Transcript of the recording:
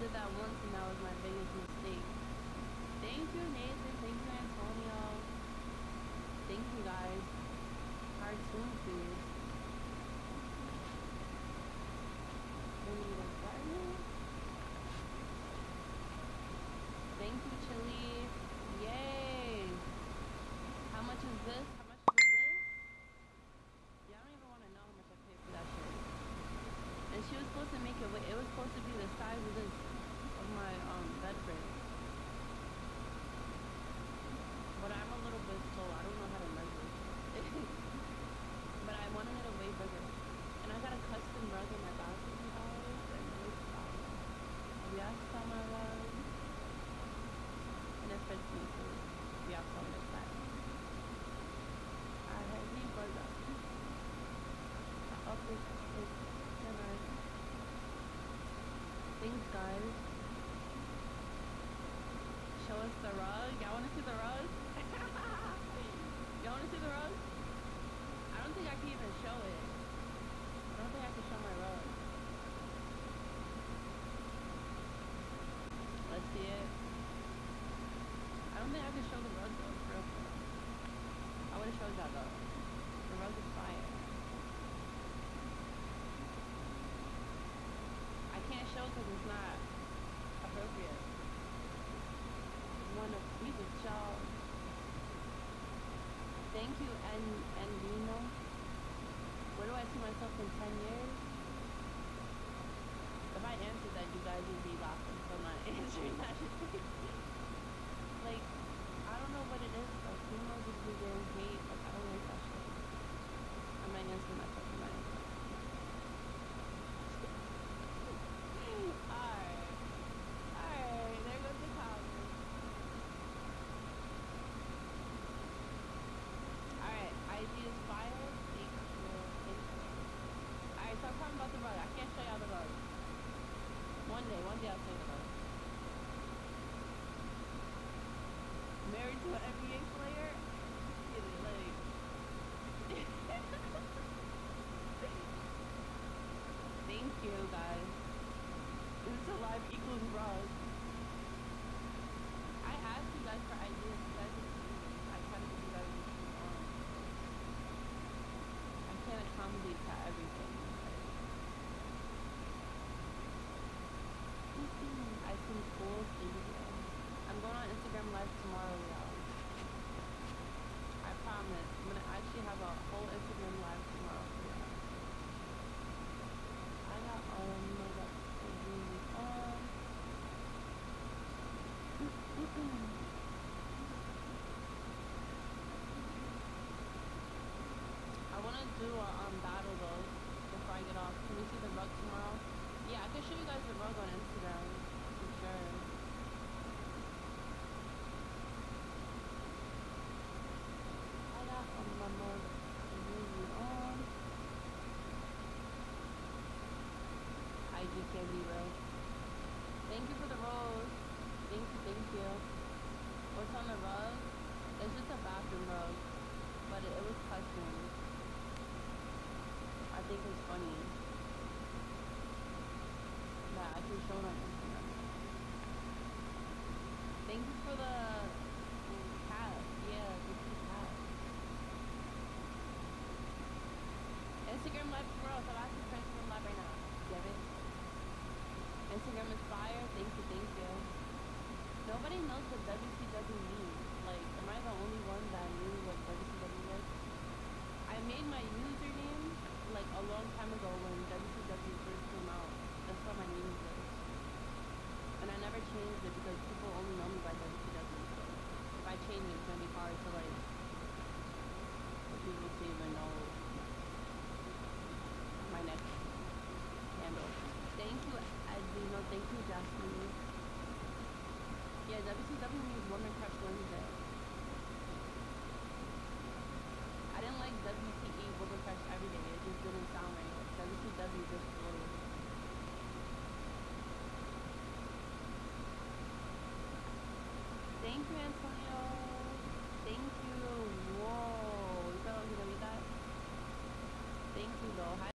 did that once and that was my biggest mistake. Thank you, Nathan. Thank you, Antonio. Thank you, guys. Please. Need a partner. Thank you, Chili. Yay! How much is this? How much is this? Yeah, I don't even want to know how much I paid for that shit. And she was supposed to make it. It was supposed to be the size of this my um bed frame. But I'm a little bit slow. I don't know how to measure. but I wanted it way bigger. And I got a custom rug in my bathroom, guys. And fire. Yeah, some of them. And it fits me too. Yeah, so it's fine. I had me was up. The office is tonight. Thanks, guys. Show us the rug. Y'all wanna see the rug? Y'all wanna see the rug? I don't think I can even show it. I don't think I can show my rug. Let's see it. I don't think I can show the rug though, for real. I would've showed y'all though. The rug is fire. I can't show because it's not We y'all. Thank you, and and Lino. Where do I see myself in ten years? If I answered that, you guys would be laughing, for not answering that. like, I don't know what it is. Like, who knows if getting hate? Like, I don't like that shit. I'm not answering myself. I'm not answering. Alright. Alright, there goes the comment. Alright, IG is fire. Thank you. Thank you. Alright, so I'm talking about the rug. I can't show y'all the rug. One day, one day I'll show you the rug. Married to an NBA player? Get it, like. Thank you, guys. This is a live equals rug. I asked you guys for ideas. You guys didn't give me. I try to give you guys what you want. I can't accommodate to everything. I think cool India. I'm going on Instagram live tomorrow, y'all. I promise. I'm gonna actually have a whole Instagram live tomorrow for y'all. I got um my got the really on. I wanna do a um battle though before I get off. Can we see the rug tomorrow? Yeah, I can show you guys the rug on Instagram for sure. I got my mug really on. IG Candy Rose. Thank you for the rose. Thank you, thank you. What's on the rug? It's just a bathroom rug, but it, it was custom. I think it's funny. Yeah, I can show it on Instagram. Thank you for the um, hat. Yeah, for the hat. Instagram live tomorrow, so I can Instagram live right now. Get it? Instagram is fire. Thank you, thank you. Nobody knows what WCW means. Like, am I the only one that knew what WCW was? I made my username, like, WCW tapi sih tapi minggu